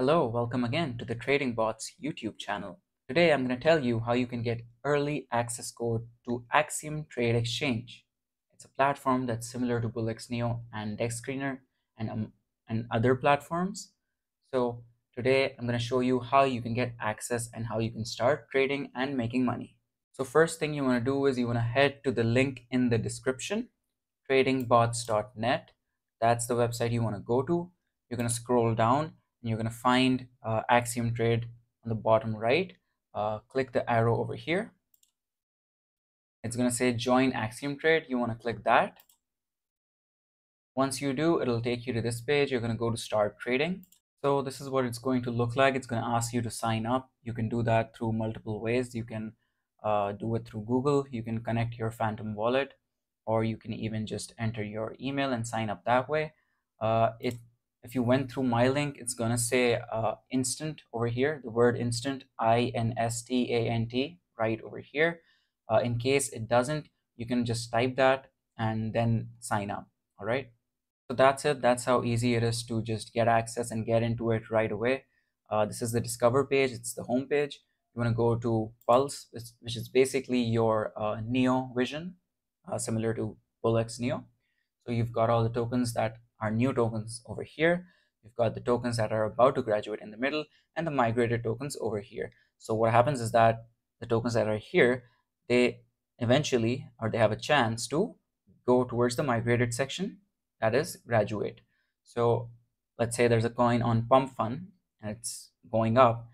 Hello, welcome again to the Trading Bots YouTube channel. Today I'm going to tell you how you can get early access code to Axiom Trade Exchange. It's a platform that's similar to Bullx Neo and DEX Screener and, um, and other platforms. So today I'm going to show you how you can get access and how you can start trading and making money. So first thing you want to do is you want to head to the link in the description, tradingbots.net. That's the website you want to go to. You're going to scroll down you're going to find uh, Axiom Trade on the bottom right. Uh, click the arrow over here. It's going to say join Axiom Trade. You want to click that. Once you do, it'll take you to this page. You're going to go to start trading. So this is what it's going to look like. It's going to ask you to sign up. You can do that through multiple ways. You can uh, do it through Google. You can connect your Phantom wallet, or you can even just enter your email and sign up that way. Uh, it if you went through my link, it's going to say uh, instant over here, the word instant, I-N-S-T-A-N-T, right over here. Uh, in case it doesn't, you can just type that and then sign up, all right? So that's it. That's how easy it is to just get access and get into it right away. Uh, this is the Discover page. It's the home page. You want to go to Pulse, which is basically your uh, Neo Vision, uh, similar to Bullx Neo. So you've got all the tokens that are new tokens over here. We've got the tokens that are about to graduate in the middle and the migrated tokens over here. So what happens is that the tokens that are here, they eventually, or they have a chance to go towards the migrated section, that is graduate. So let's say there's a coin on pump fun and it's going up.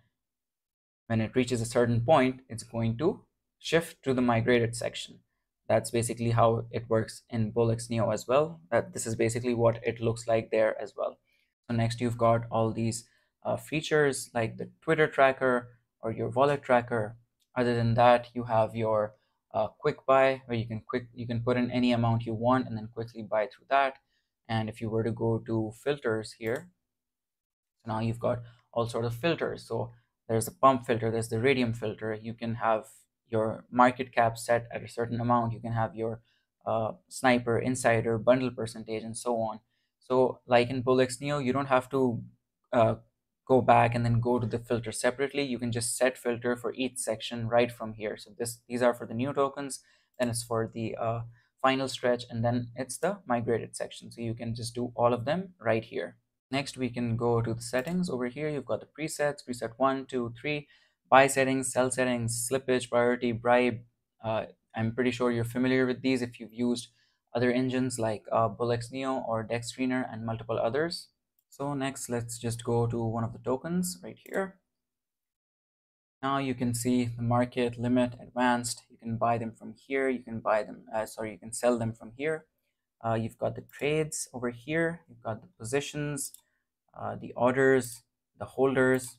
When it reaches a certain point, it's going to shift to the migrated section that's basically how it works in Bullx Neo as well. That this is basically what it looks like there as well. So next you've got all these uh, features like the Twitter tracker or your wallet tracker. Other than that, you have your uh, quick buy where you can quick you can put in any amount you want and then quickly buy through that. And if you were to go to filters here, so now you've got all sort of filters. So there's the pump filter, there's the Raydium filter. You can have your market cap set at a certain amount. You can have your uh, sniper, insider, bundle percentage, and so on. So like in Bullx Neo, you don't have to uh, go back and then go to the filter separately. You can just set filter for each section right from here. So this these are for the new tokens, then it's for the uh, final stretch, and then it's the migrated section. So you can just do all of them right here. Next, we can go to the settings. Over here, you've got the presets, preset one, two, three buy settings, sell settings, slippage, priority, bribe. Uh, I'm pretty sure you're familiar with these if you've used other engines like uh, Bullx Neo or DEX Screener and multiple others. So next, let's just go to one of the tokens right here. Now you can see the market, limit, advanced. You can buy them from here. You can buy them, uh, sorry, you can sell them from here. Uh, you've got the trades over here. You've got the positions, uh, the orders, the holders,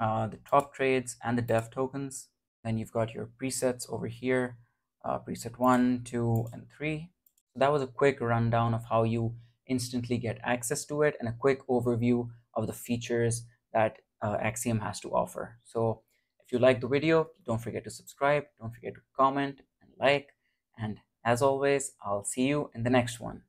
uh, the top trades and the dev tokens. Then you've got your presets over here, uh, preset one, two, and three. So that was a quick rundown of how you instantly get access to it and a quick overview of the features that uh, Axiom has to offer. So if you like the video, don't forget to subscribe, don't forget to comment and like. And as always, I'll see you in the next one.